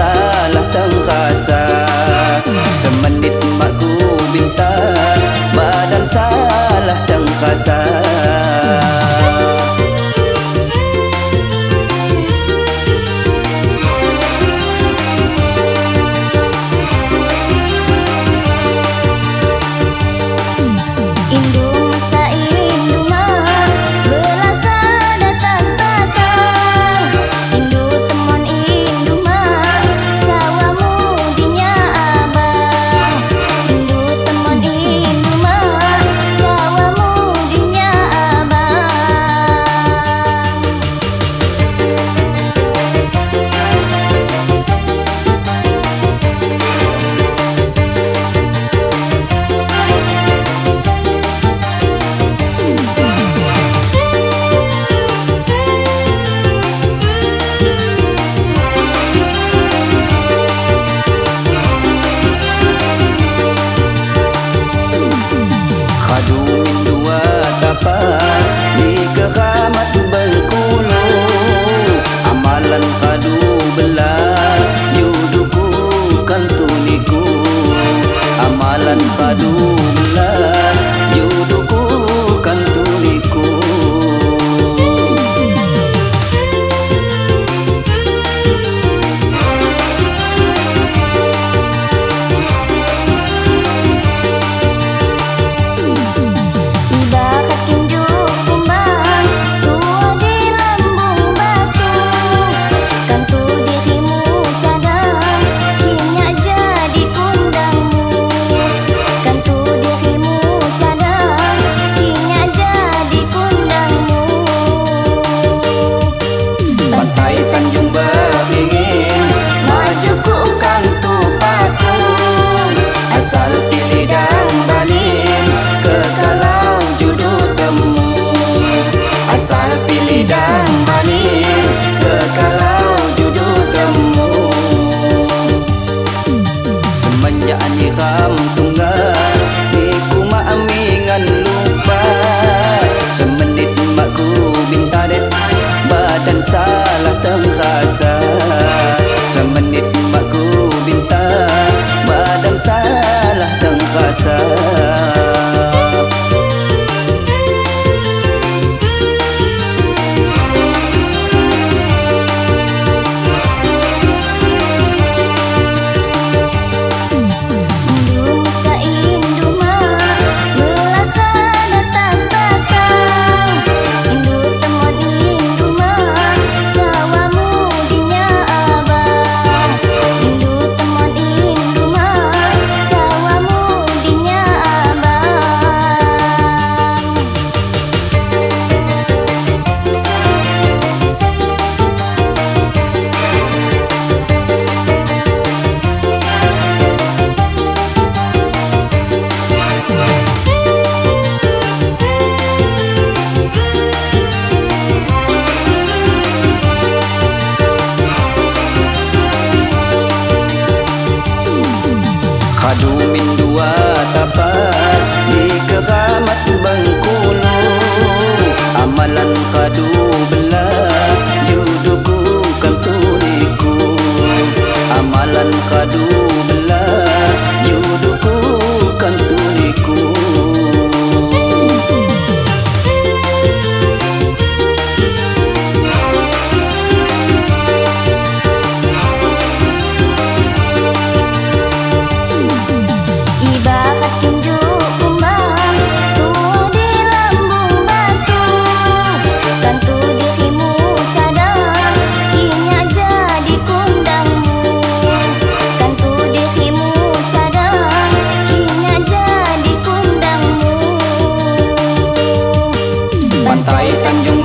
là lah tang khasa غسان 为笨用